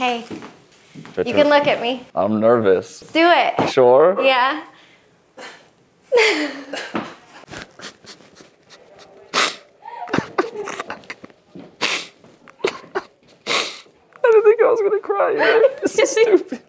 Hey, you can look at me. I'm nervous. Do it. Sure? Yeah. I didn't think I was gonna cry. This is stupid.